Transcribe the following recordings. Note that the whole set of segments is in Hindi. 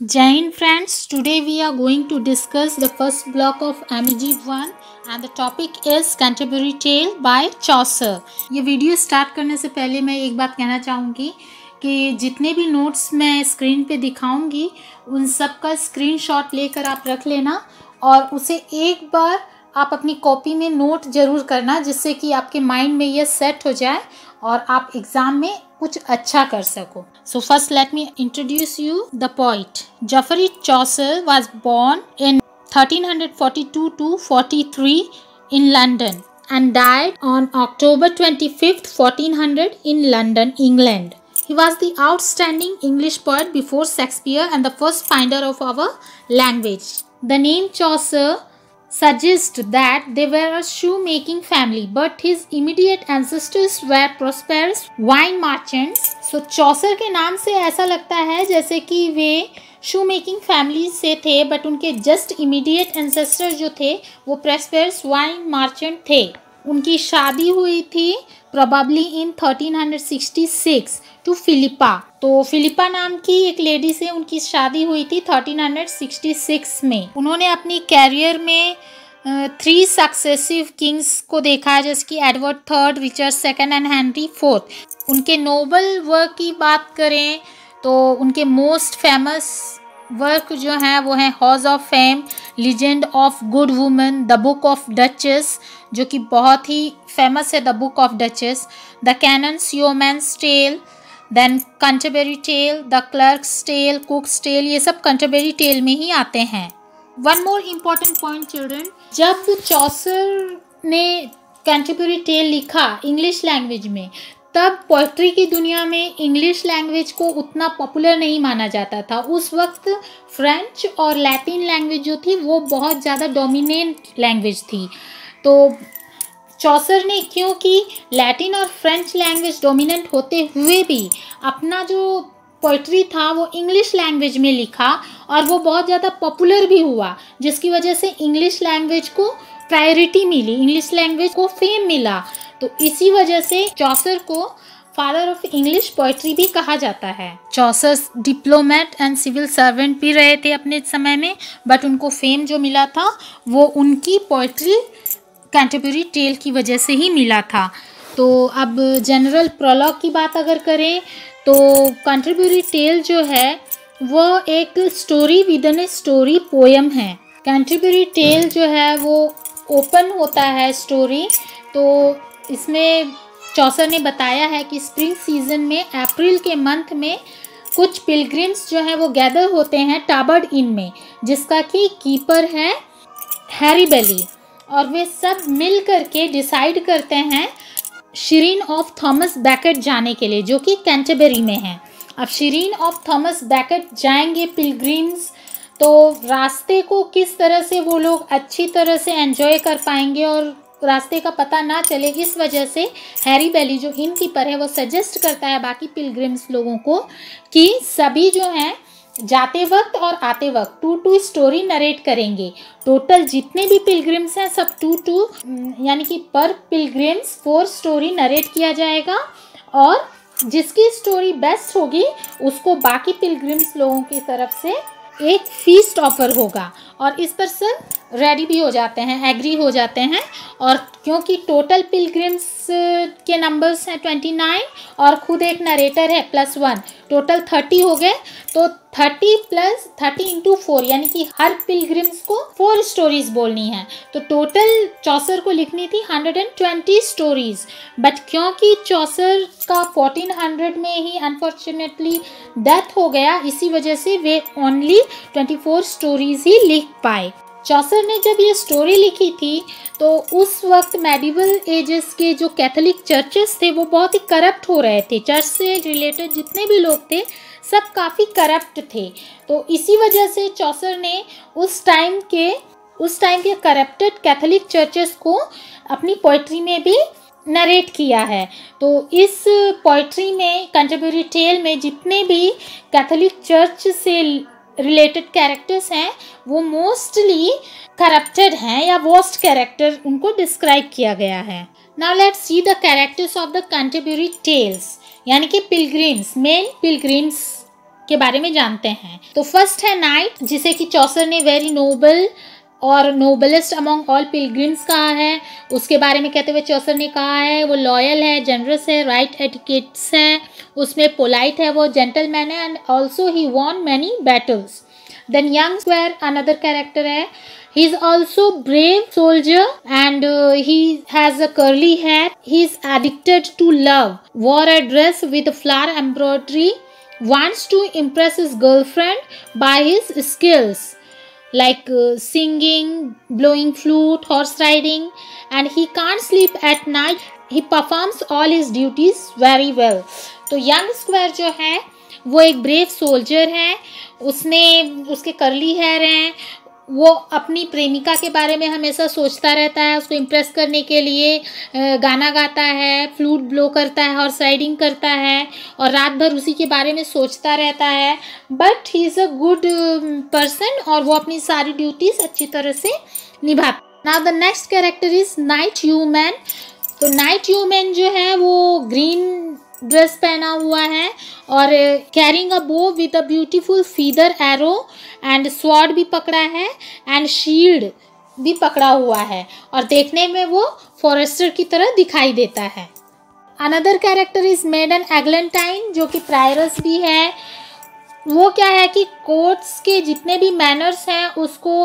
Jai Hind friends, today we are going to discuss the first block of MEG 1 and the topic is Canterbury Tale by Chaucer. ये वीडियो स्टार्ट करने से पहले मैं एक बात कहना चाहूँगी कि जितने भी नोट्स मैं स्क्रीन पे दिखाऊँगी उन सब का स्क्रीन शॉट लेकर आप रख लेना और उसे एक बार आप अपनी कॉपी में नोट ज़रूर करना जिससे कि आपके माइंड में ये सेट हो जाए और आप एग्ज़ाम में कुछ अच्छा कर सको so first let me introduce you the point Geoffrey Chaucer was born in 1342 to 43 in London and died on October 25th, 1400 in London, England. He was the outstanding English poet before Shakespeare and the first finder of our language. The name Chaucer suggests that they were a shoemaking family, but his immediate ancestors were prosperous wine merchants. So Chaucer के नाम से ऐसा लगता है जैसे कि वे शू मेकिंग फैमिली से थे बट उनके जस्ट इमीडिएट एंसेस्टर जो थे वो प्रेस्पेयर्स वाइन मार्चेंट थे उनकी शादी हुई थी प्रोबेबली इन 1366 टू फिलिपा तो फिलिपा नाम की एक लेडी से उनकी शादी हुई थी 1366 में। उन्होंने अपनी कैरियर में थ्री सक्सेसिव किंग्स को देखा है जैसे कि Edward third Richard second and Henry fourth उनके नोबल वर्क की बात करें तो उनके मोस्ट फ़ेमस वर्क जो हैं, वो हैं house of fame legend of good woman the book of duchess जो कि बहुत ही फ़ेमस है the book of duchess the canon's yeoman's tale then Canterbury tale the clerk's tale cook's tale ये सब कंटेबेरी टेल में ही आते हैं। One more important point children जब चौसर ने कैंटरबेरी टेल लिखा इंग्लिश लैंग्वेज में तब पोइट्री की दुनिया में इंग्लिश लैंग्वेज को उतना पॉपुलर नहीं माना जाता था। उस वक्त फ्रेंच और लैटिन लैंग्वेज जो थी, वो बहुत ज़्यादा डोमिनेंट लैंग्वेज थी। तो चौसर ने क्योंकि लैटिन और फ्रेंच लैंग्वेज डोमिनेंट होते हुए भी अपना जो पोइट्री था, वो इंग्लिश लैंग्वेज में लिखा और वो बहुत ज़्यादा पॉपुलर भी हुआ, जिसकी वजह से इंग्लिश लैंग्वेज को प्रायोरिटी मिली इंग्लिश लैंग्वेज को फेम मिला। तो इसी वजह से चौसर को फादर ऑफ़ इंग्लिश पोइट्री भी कहा जाता है। Chaucer diplomat and civil servant भी रहे थे अपने समय में बट उनको फेम जो मिला था, वो उनकी पोइट्री कैंटरबरी टेल की वजह से ही मिला था। तो अब जनरल प्रोलॉग की बात अगर करें तो कैंटरबरी टेल जो है वह एक story with N story poem है। कैंटरबरी टेल जो है, वो ओपन होता है स्टोरी तो इसमें चौसर ने बताया है कि स्प्रिंग सीज़न में अप्रैल के मंथ में कुछ पिलग्रिम्स जो हैं वो गैदर होते हैं टाबर्ड इन में, जिसका कि कीपर है हैरी बेली और वे सब मिल करके डिसाइड करते हैं शरीन ऑफ़ थॉमस बैकेट जाने के लिए, जो कि कैंटरबरी में है। अब शरीन ऑफ़ थॉमस बैकेट जाएँगे पिलग्रिम्स तो रास्ते को किस तरह से वो लोग अच्छी तरह से एंजॉय कर पाएँगे और रास्ते का पता ना चले, इस वजह से हैरी बेली जो इन कीपर है, वो सजेस्ट करता है बाकी पिलग्रिम्स लोगों को कि सभी जो हैं, जाते वक्त और आते वक्त टू टू स्टोरी नरेट करेंगे। टोटल जितने भी पिलग्रिम्स हैं, सब टू टू यानी कि पर पिलग्रिम्स फोर स्टोरी नरेट किया जाएगा और जिसकी स्टोरी बेस्ट होगी, उसको बाकी पिलग्रिम्स लोगों की तरफ़ से एक फीस्ट ऑफ़र होगा। और इस पर सर रेडी भी हो जाते हैं एग्री हो जाते हैं। और क्योंकि टोटल पिलग्रिम्स के नंबर्स हैं ट्वेंटी नाइन और खुद एक नरेटर है प्लस वन टोटल थर्टी हो गए। तो thirty plus thirty into four यानी कि हर पिलग्रिम्स को फोर स्टोरीज बोलनी है। तो टोटल चौसर को लिखनी थी hundred and twenty stories but क्योंकि चौसर का फोर्टीन हंड्रेड में ही अनफॉर्चुनेटली डेथ हो गया, इसी वजह से वे ओनली ट्वेंटी फोर स्टोरीज ही लिख पाए। चौसर ने जब ये स्टोरी लिखी थी तो उस वक्त मेडिवल एजेस के जो कैथोलिक चर्चेस थे, वो बहुत ही करप्ट हो रहे थे। चर्च से रिलेटेड जितने भी लोग थे, सब काफ़ी करप्ट थे। तो इसी वजह से चौसर ने उस टाइम के, उस टाइम के करप्टेड कैथोलिक चर्चेस को अपनी पोइट्री में भी नरेट किया है। तो इस पोइट्री में कंट्रीब्यूरी टेल में जितने भी कैथोलिक चर्च से रिलेटेड कैरेक्टर्स हैं, वो मोस्टली करप्टेड हैं या वर्स्ट कैरेक्टर उनको डिस्क्राइब किया गया है। Now let see the characters of the contemporary tales यानी कि पिलग्रिम्स मेन पिलग्रिम्स के बारे में जानते हैं। तो फ़र्स्ट है नाइट जिसे कि चौसर ने वेरी नोबल और नोबलिस्ट अमॉन्ग ऑल पिलग्रिम्स कहा है? उसके बारे में कहते हुए चौसर ने कहा है, वो लॉयल है जनरस है राइट एडिकेट्स है, उसमें पोलाइट है, वो जेंटलमैन है and also he won many battles then young squire another character है. He is also brave soldier and he has a curly hair he is addicted to love war a dress with flower embroidery wants to impress his girlfriend by his skills like uh, singing, blowing flute, horse riding, and he can't sleep at night. He performs all his duties very well. तो यंग स्क्वायर जो है वो एक ब्रेव सोल्जर है उसने उसके करली हेयर हैं वो अपनी प्रेमिका के बारे में हमेशा सोचता रहता है, उसको इम्प्रेस करने के लिए गाना गाता है फ्लूट ब्लो करता है और राइडिंग करता है और रात भर उसी के बारे में सोचता रहता है। But he is a good person और वो अपनी सारी ड्यूटीज़ अच्छी तरह से निभाता now the next character is knight yeoman तो नाइट ह्यूमैन जो है वो ग्रीन ड्रेस पहना हुआ है और carrying a bow with a beautiful feather arrow and sword भी पकड़ा है एंड शील्ड भी पकड़ा हुआ है और देखने में वो फॉरेस्टर की तरह दिखाई देता है। Another character is maiden Eglantine जो कि प्रायरस भी है। वो क्या है कि कोर्ट्स के जितने भी मैनर्स हैं, उसको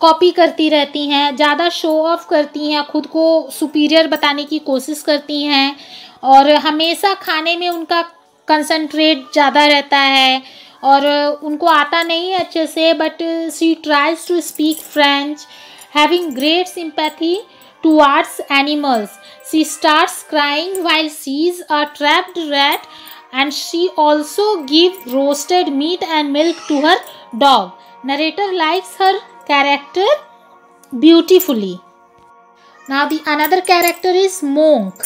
कॉपी करती रहती हैं, ज़्यादा शो ऑफ़ करती हैं, खुद को सुपीरियर बताने की कोशिश करती हैं। और हमेशा खाने में उनका कंसनट्रेट ज़्यादा रहता है और उनको आता नहीं है अच्छे से but she tries to speak French having great sympathy to arts animals she starts crying while sees a trapped rat and she also give roasted meat and milk to her dog narrator likes her character beautifully now the another character is monk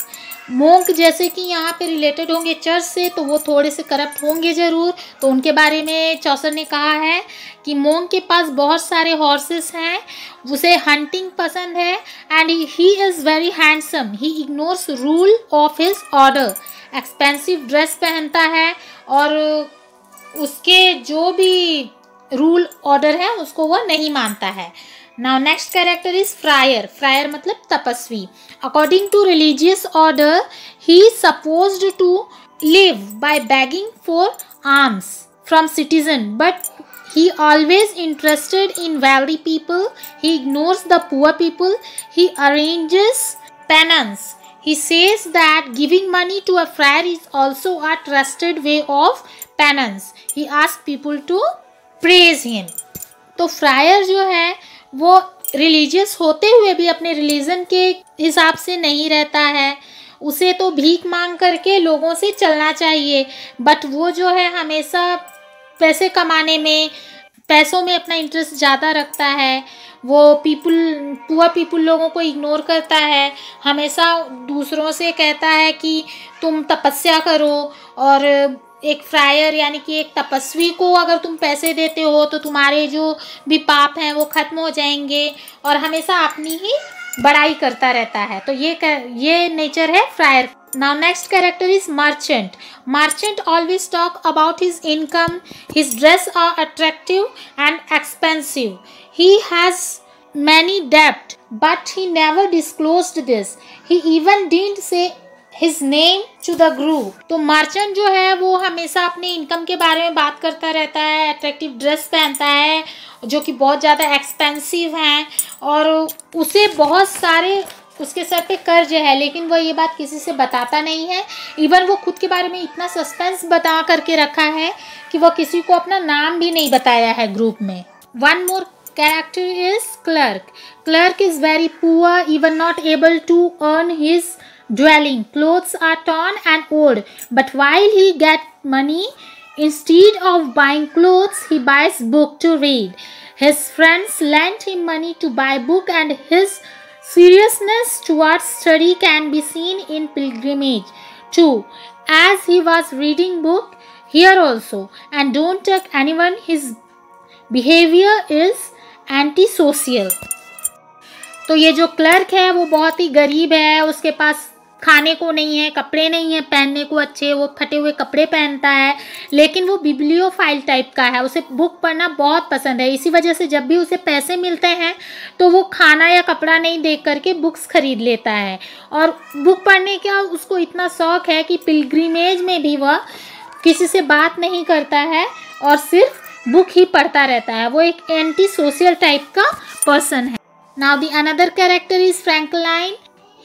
monk जैसे कि यहाँ पे रिलेटेड होंगे चर्च से तो वो थोड़े से करप्ट होंगे ज़रूर। तो उनके बारे में चौसर ने कहा है कि मोंग के पास बहुत सारे हॉर्सेस हैं, उसे हंटिंग पसंद है and he is very handsome he ignores rule of his order expensive dress पहनता है और उसके जो भी रूल ऑर्डर है, उसको वह नहीं मानता है। Now next character is friar friar मतलब तपस्वी according to religious order he suppose to live by begging for alms from citizen but he always interested in wealthy people he ignores the poor people he arranges penance he says that giving money to a friar is also a trusted way of penance he asks people to praise him तो फ्रायर जो है वो रिलीजियस होते हुए भी अपने रिलीजन के हिसाब से नहीं रहता है। उसे तो भीख मांग करके लोगों से चलना चाहिए। बट वो जो है हमेशा पैसे कमाने में, पैसों में अपना इंटरेस्ट ज़्यादा रखता है। वो पीपुल पुअर पीपुल लोगों को इग्नोर करता है। हमेशा दूसरों से कहता है कि तुम तपस्या करो और एक फ्रायर, यानी कि एक तपस्वी को अगर तुम पैसे देते हो तो तुम्हारे जो भी पाप हैं, वो ख़त्म हो जाएँगे और हमेशा अपनी ही बड़ाई करता रहता है। तो ये ये नेचर है friar. Now next character is merchant. Merchant always talk about his income his dress are attractive and expensive he has many dept but he never disclose this he even didn't say his name to the group तो मर्चेंट जो है, वो हमेशा अपने इनकम के बारे में बात करता रहता है अट्रैक्टिव ड्रेस पहनता है, जो कि बहुत ज़्यादा एक्सपेंसिव हैं, और उसे बहुत सारे उसके सर पे कर्ज है, लेकिन वो ये बात किसी से बताता नहीं है। इवन वो खुद के बारे में इतना सस्पेंस बता करके रखा है कि वो किसी को अपना नाम भी नहीं बताया है ग्रुप में। One more character is clerk. Clerk is very poor, even not able to earn his dwelling. Clothes are torn and old, but while he get money, instead of buying clothes, he buys book to read. His friends lent him money to buy book and his seriousness towards study can be seen in pilgrimage too. As he was reading book here also and don't take anyone his behavior is antisocial. तो ये जो क्लर्क है वो बहुत ही गरीब है उसके पास खाने को नहीं है, कपड़े नहीं है, पहनने को अच्छे वो फटे हुए कपड़े पहनता है, लेकिन वो बिब्लियोफाइल टाइप का है, उसे बुक पढ़ना बहुत पसंद है। इसी वजह से जब भी उसे पैसे मिलते हैं तो वो खाना या कपड़ा नहीं देख करके बुक्स खरीद लेता है। और बुक पढ़ने का उसको इतना शौक है कि पिलग्रीमेज में भी वह किसी से बात नहीं करता है और सिर्फ़ बुक ही पढ़ता रहता है। वो एक एंटी सोशल टाइप का पर्सन है। Now the another character is Franklin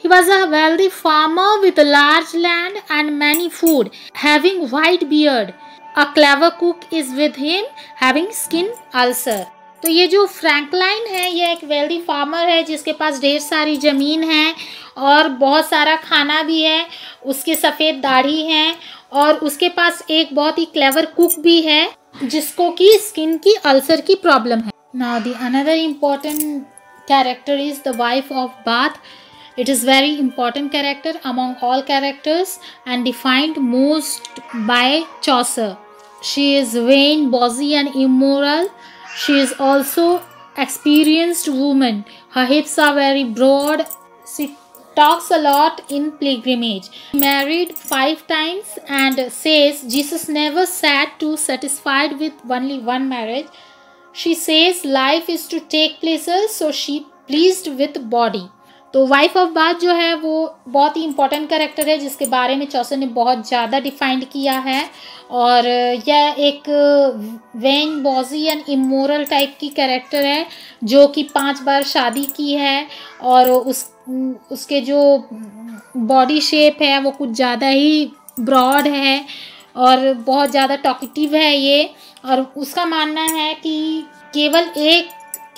He was a wealthy farmer with large land and many food, having white beard. A clever cook is with him, having skin ulcer. तो ये जो फ्रैंकलाइन है ये एक वेल्दी फार्मर है जिसके पास ढेर सारी ज़मीन है और बहुत सारा खाना भी है उसके सफ़ेद दाढ़ी है और उसके पास एक बहुत ही क्लेवर कुक भी है जिसको कि स्किन की अल्सर की प्रॉब्लम है now the another important character is the wife of Bath It is very important character among all characters and defined most by Chaucer. She is vain, bossy and immoral. She is also experienced woman. Her hips are very broad. She talks a lot in pilgrimage. Married five times and says Jesus never sat too satisfied with only one marriage. She says life is to take places so she pleased with body. तो वाइफ ऑफ़ बाथ जो है, वो बहुत ही इंपॉर्टेंट करेक्टर है, जिसके बारे में चौसर ने बहुत ज़्यादा डिफाइंड किया है। और यह एक vain bossy and immoral type की कैरेक्टर है, जो कि पाँच बार शादी की है। और उस, उसके जो बॉडी शेप है, वो कुछ ज़्यादा ही ब्रॉड है और बहुत ज़्यादा टॉकेटिव है ये। और उसका मानना है कि केवल एक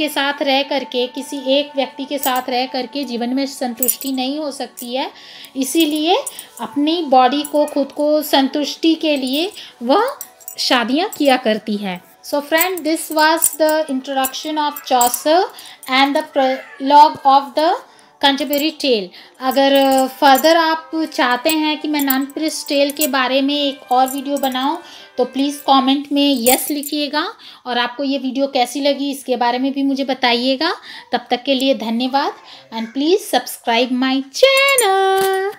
के साथ रह करके, किसी एक व्यक्ति के साथ रह करके जीवन में संतुष्टि नहीं हो सकती है। इसीलिए अपनी बॉडी को, खुद को संतुष्टि के लिए वह शादियाँ किया करती है। So friend this was the introduction of Chaucer and the log of the Canterbury tale अगर फर्दर आप चाहते हैं कि मैं नॉन प्रिस टेल के बारे में एक और वीडियो बनाऊँ तो प्लीज़ कमेंट में यस लिखिएगा और आपको ये वीडियो कैसी लगी इसके बारे में भी मुझे बताइएगा। तब तक के लिए धन्यवाद। And please subscribe my channel